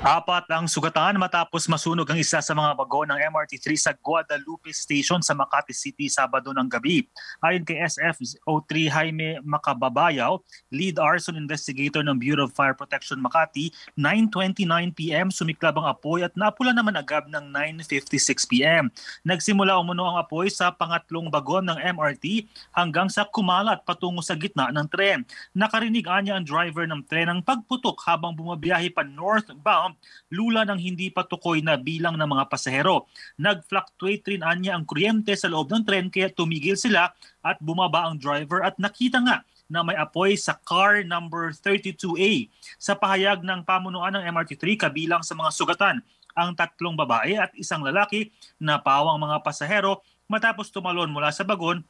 Apat ang sugatan matapos masunog ang isa sa mga bago ng MRT3 sa Guadalupe Station sa Makati City Sabado ng gabi. Ayon kay SF03 Jaime Makababayaw, lead arson investigator ng Bureau of Fire Protection Makati, 9.29pm sumiklab ang apoy at napula naman agad ng 9.56pm. Nagsimula umuno ang apoy sa pangatlong bagon ng MRT hanggang sa kumalat patungo sa gitna ng tren. Nakarinig anya ang driver ng tren ng pagputok habang bumabiyahe pa northbound lula ng hindi patukoy na bilang ng mga pasahero. Nag-fluctuate rin anya ang kuryente sa loob ng tren kaya tumigil sila at bumaba ang driver at nakita nga na may apoy sa car number 32A. Sa pahayag ng pamunuan ng MRT3 kabilang sa mga sugatan ang tatlong babae at isang lalaki na pawang mga pasahero matapos tumalon mula sa bagon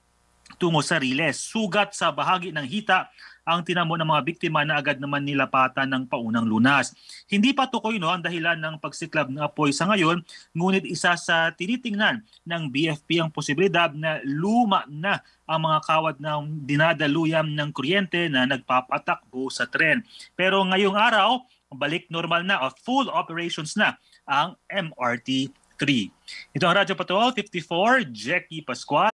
tungo sa Riles. Sugat sa bahagi ng hita ang tinamo ng mga biktima na agad naman nilapatan ng paunang lunas. Hindi pa tukoy no ang dahilan ng pagsiklab ng apoy sa ngayon, ngunit isa sa tinitingnan ng BFP ang posibilidad na luma na ang mga kawad ng dinadaluyam ng kuryente na nagpapatakbo sa tren. Pero ngayong araw, balik normal na o full operations na ang MRT 3. Ito ang Radyo Patrol 54, Jackie Pascual.